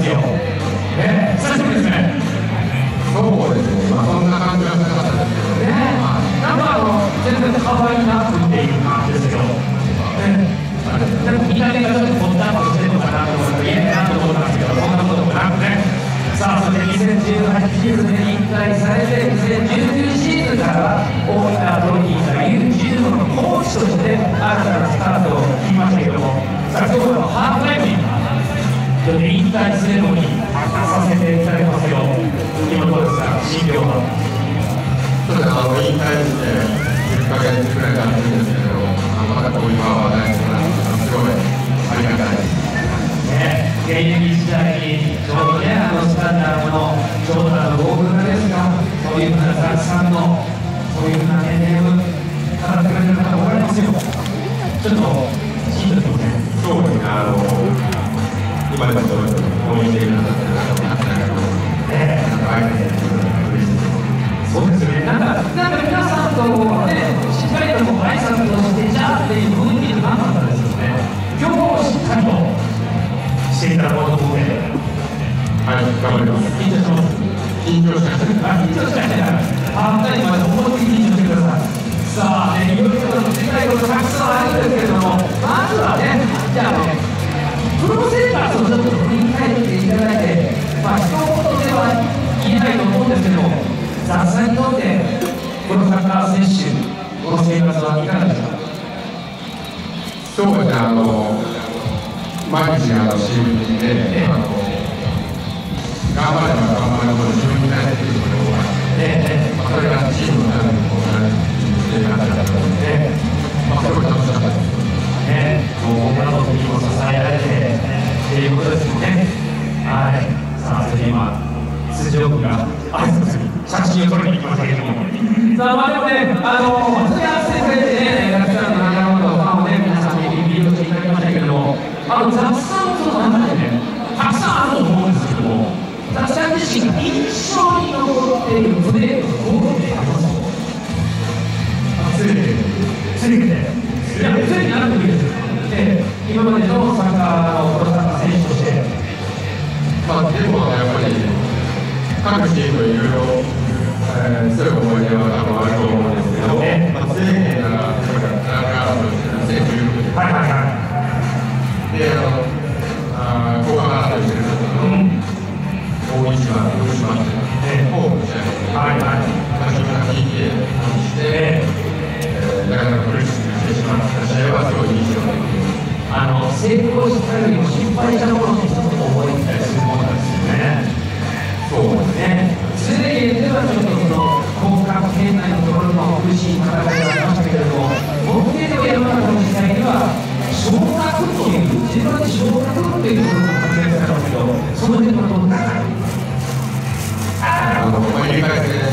でですね、あの引退して10ヶ月くらい経つんですけど、あのまたこういう場はなんですすごいありがたいです。ね、現役時代にちょうどね、あのスタンダードのジョーダンのゴーグルですか、そういうふうなたくさんの、そういうふうな年齢を語ってくれる方おられますよ。ちょっと、ヒントですね。そうですね、あの今でもそうです応援してくださってる方もいらっしゃるけど、ねなんか会えて嬉しいです。そうですよね。なんか、なんか皆さんとね、しっかりともう挨拶をして、じゃあっていう雰囲気じゃなかったですよね。今日もしっかりとしていただこうと思って、はい、頑張ります。緊張します。緊張しました。緊張しましてない。ハーフタイムまで生活はいかがですかそうですね、あの毎日あの新聞で、あの頑張れば頑張るほど自分に対することがあって、まあ、それがチームのためにこうなる生活だったので、まあ、すごい楽しかったです。ね、もう女の子にも支えられてっていうことですよね。はい。さあ、それで今、通常部が挨拶写真を撮りに行きましたけども。さあ、まあでもね、あの、本当に集めてね、たくさんの仲間とファンをね、皆さんにリピートしていただきましたけども、あの、雑さんとの中でね、たくさんあると思うんですけども、雑さん自身が印象に残っているプレー成功したよりも失敗したところの一つ覚えてたりするものなんですよね。そうですね。ね、スウェーデンではちょっとその降格圏内のところの苦しい戦いがありましたけれども、僕での世の中の時代には、昇格という、自分で昇格ということが活躍されますけど、その辺のどうですかあの、まあ、入れ替えて、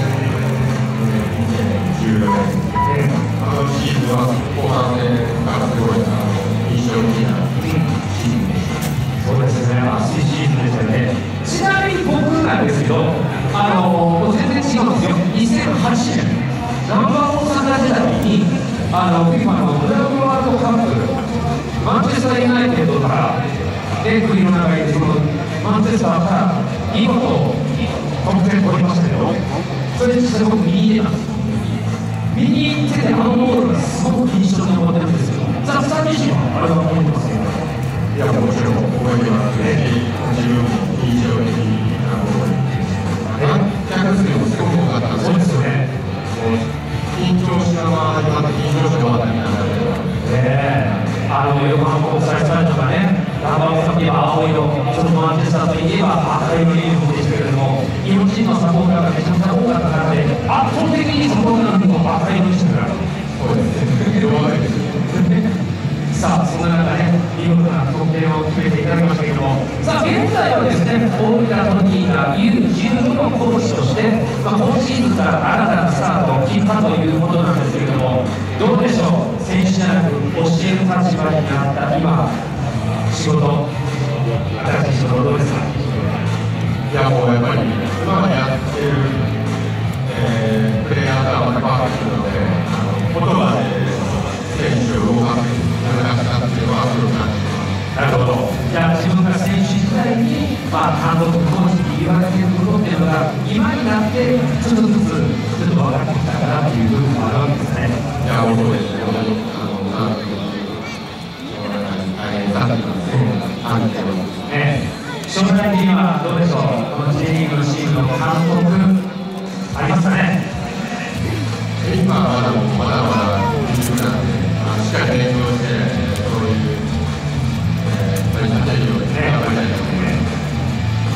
なんですけど、あのもう全然違うんですよ。2008年、ナンバー大阪時代に、あの FIFA のクラブワールドカップ、マンチェスターユナイテッドから、で、国の中にそのマンチェスターから見事得点取りましたけど、それで実際僕見に行ってたんですよ。見に行ってて、あのゴールがすごく印象に残ってるんですよ。ザ・スター自身はあれは覚えてますよ。いや、もちろん覚えてますね。自分も印象的な覚え観客数もすごく多かったそうですね。緊張したまま始まって緊張して終わったみたいな感じで。ねえ、あの横浜国際スタジオがね、ラバーといえば青色、ちょっとマンチェスターといえば赤色ユニフォームでしたけれども、日本人のサポーターがめちゃくちゃ多かった中で、圧倒的にサポーターの方が赤色でしたそんな中ね、見事な得点を決めていただきましたけども、さあ、現在はですね、大分トニーが U15 のコーチとして、まあ、今シーズンから新たなスタートを切ったということなんですけれども、どうでしょう、選手じゃなく教える立場になった今、仕事、新しい仕事、どうですかいや、もうやっぱり今やってる、えープレイヤーとはまた変わってくるので、あの言葉でまああ、監督、コーチに言われていることっていうのが、今になって、ちょっとずつ、ちょっと分かってきたかなっていう部分もあるわけですね。いや、本当ですね。将来的にはどうでしょう、この J リーグのチームの監督、ありますかね？今はまだまだしっかり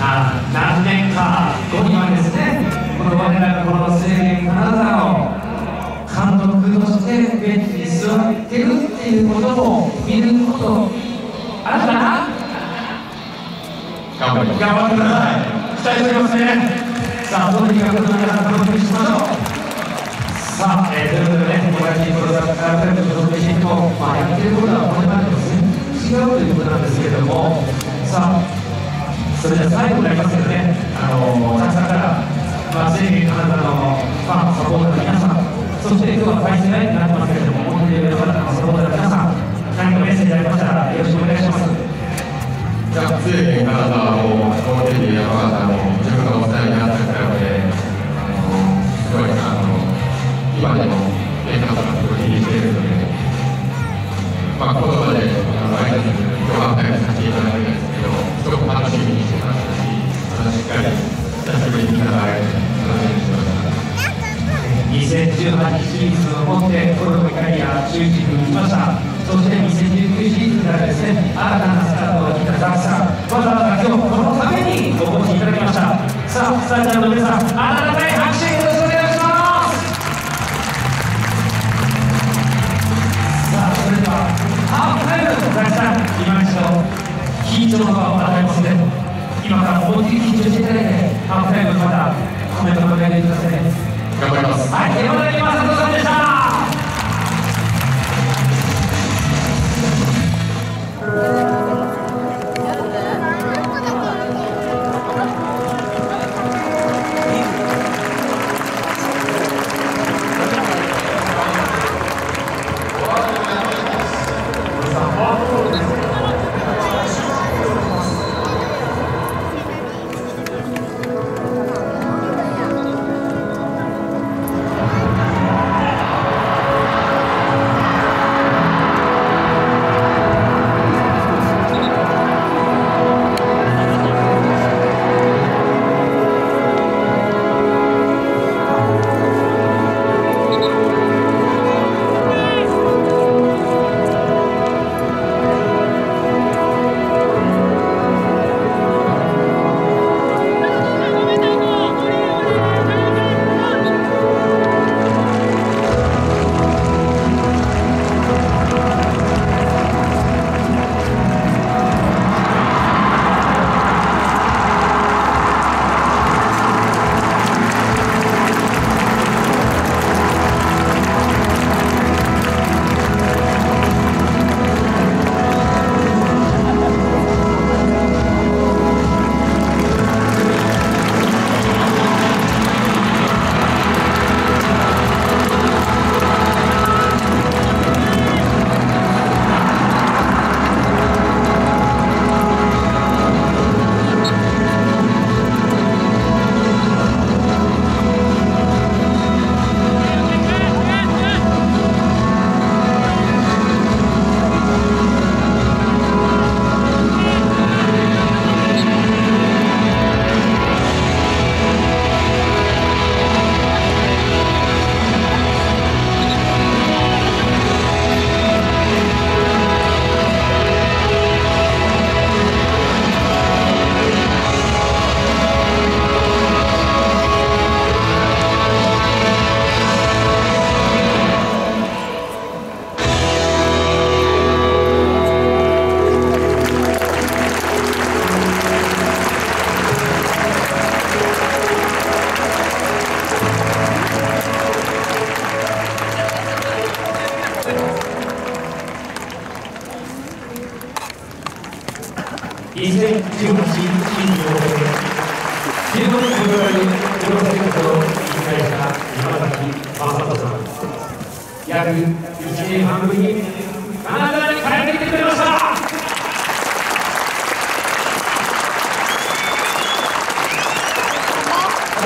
あ何年か後にはですね、この我らがこの制限金沢の監督としてベンチに座ってるっていうことも見ることあるかな頑張り。頑張ってください。期待しておりますね。さあ、とにかく皆さん楽しみにしましょう。さあ、えー、ということでね、小林プロダクタークラブ所属チームも、まあ、やってることはこれまでと全然違うということなんですけれども、さあ、それでは最後になりますけどね、あのたくさんから、まあ、正義カナダのファン、サポーターの皆さん、そして今日は対戦相手になってますけれども、本当にの方のサポーターの皆さん、何かメッセージありましたら、よろしくお願いします。じゃあ、正義カナダも、このテレビ山形も、自分がお世話になったクラブで、すごい、あの、今でも演歌とかすごい気にしているので、まあ、言葉であの挨拶今日は早くさせていただいたんですけど、すごく楽しみにしてましたし、あのしっかり久しぶりに見たら楽しみにしてました。2018シリーズをもってコロナキャリア中心に来ましたそして2019シーズンからですね新たなスタートを切ったザクさんわざわざ今日このためにお越しいただきましたさあスタジアムの皆さん温かい拍手よろしくお願いしますハーフタイム大さん今一度緊張感を与えますね今から思いっきり緊張していただいてハーフタイムの方コメントお願いください頑張りますはい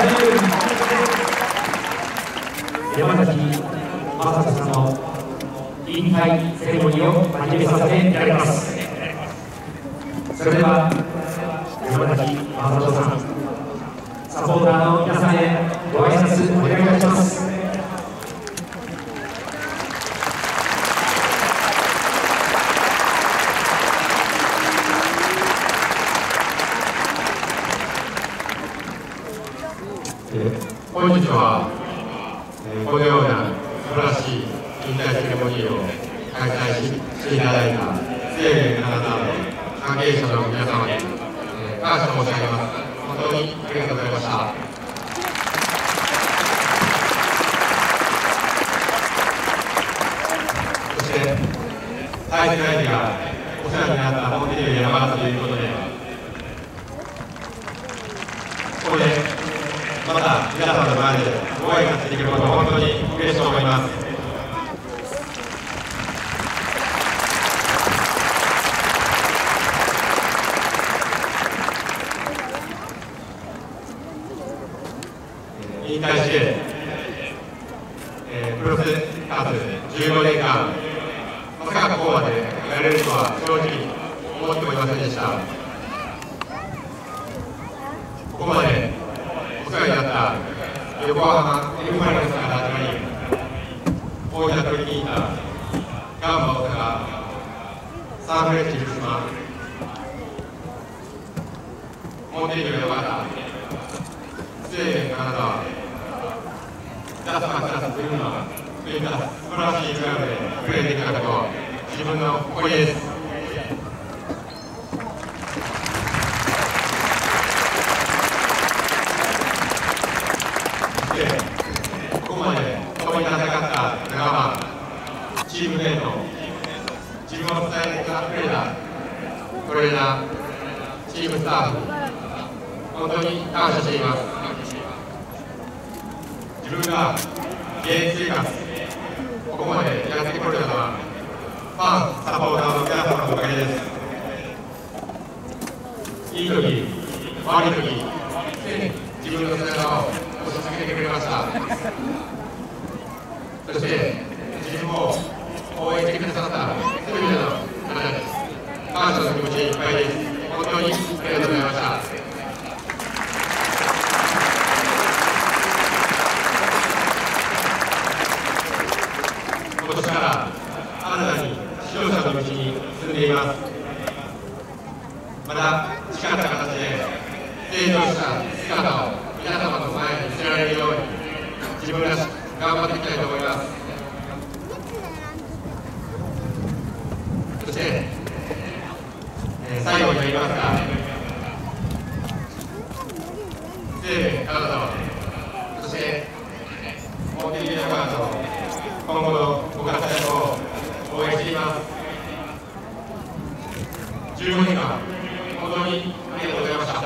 山崎正人さんの引退セレモニーを始めさせていただきます。それでは山崎正人さんサポーターの皆さんへご挨拶お願いします。本日は、えー、このような素晴らしい引退セレモニーを開催していただいた生命のあなた関係者の皆様に、えー、感謝申し上げます。本当にありがとうございました。そして対戦相手がお世話になったモンテリオ山形ということでここでまた皆さんの前でご挨拶できることを本当に嬉しく思います。引退して、えー、プロセス活15年間、まさかここまでやれるとは正直思ってもいませんでした。ここまで世話になった横浜 F・ マリノスから始まり大分トリニータガンバ大阪サンフレッチェ広島モンテリオ山形スウェーデンカナダダスマクラスブルーマといった素晴らしいクラブでプレーできたこと自分の誇りですチームメイト自分を伝えてくプレーダートレーナーチームスタッフ本当に感謝しています自分が現役生活ここまでやってこれたのはファンサポーターの皆様のおかげです。いい時悪い時常に自分の背中を押し続けてくれました。そして自分も応援してくださったすべての方です。感謝の気持ちいっぱいです。本当にありがとうございました今年から新たに指導者の道に進んでいますまた誓った形で成長した姿を皆様の前に見せられるように自分らしく頑張っていきたいと思いますそして、えー、最後になりますが、生命、体と、そして、モーティリアガードの今後のご活躍を応援しています。15年間、本当にありがとうございました。